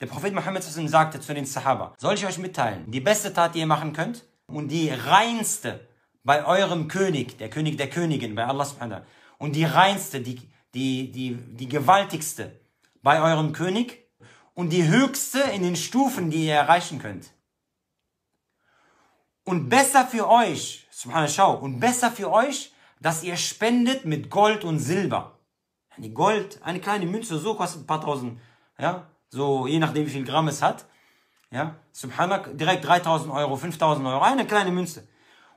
Der Prophet Muhammad sagte zu den Sahaba, soll ich euch mitteilen, die beste Tat, die ihr machen könnt und die reinste bei eurem König, der König der Königin, bei Allah subhanahu und die reinste, die, die, die, die gewaltigste bei eurem König und die höchste in den Stufen, die ihr erreichen könnt. Und besser für euch, subhanallah, und besser für euch, dass ihr spendet mit Gold und Silber. Die Gold, eine kleine Münze, so kostet ein paar tausend, ja, so je nachdem wie viel Gramm es hat. Ja, subhanallah, direkt 3000 Euro, 5000 Euro, eine kleine Münze.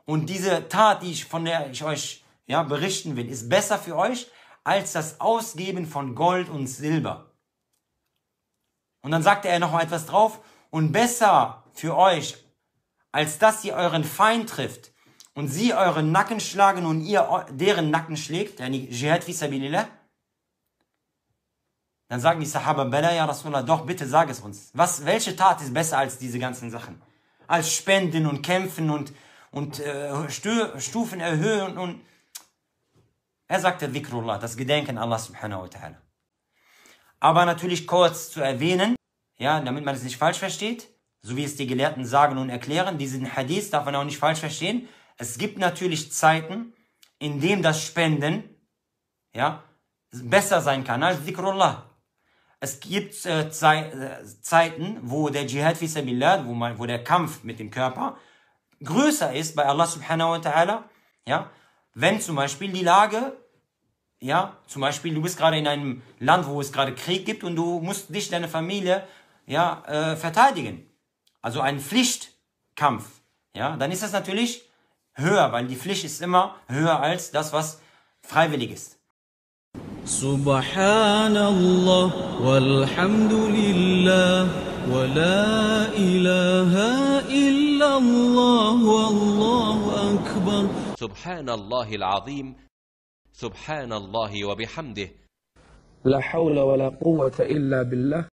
Und diese Tat, die ich, von der ich euch ja, berichten will, ist besser für euch als das Ausgeben von Gold und Silber. Und dann sagte er noch etwas drauf, und besser für euch, als dass ihr euren Feind trifft und sie euren Nacken schlagen und ihr deren Nacken schlägt, yani Jihad fi sabilillah, dann sagen die Sahaba, Bella, ja Rasulallah, doch bitte sag es uns. Was, welche Tat ist besser als diese ganzen Sachen? Als Spenden und Kämpfen und, und äh, Stufen erhöhen und er sagte Dhikrullah, das Gedenken Allah subhanahu wa ta'ala. Aber natürlich kurz zu erwähnen, ja, damit man es nicht falsch versteht, so wie es die Gelehrten sagen und erklären, diesen Hadith darf man auch nicht falsch verstehen. Es gibt natürlich Zeiten, in dem das Spenden, ja, besser sein kann als Dhikrullah. Es gibt äh, Zei äh, Zeiten, wo der Jihad fi sabilillah, wo, man, wo der Kampf mit dem Körper größer ist bei Allah subhanahu wa ta'ala, ja, wenn zum Beispiel die Lage, ja, zum Beispiel du bist gerade in einem Land, wo es gerade Krieg gibt und du musst dich, deine Familie, ja, äh, verteidigen. Also ein Pflichtkampf, ja, dann ist das natürlich höher, weil die Pflicht ist immer höher als das, was freiwillig ist. سبحان الله والحمد لله ولا إله إلا الله والله أكبر. سبحان الله العظيم سبحان الله وبحمده. لا حول ولا قوة إلا بالله.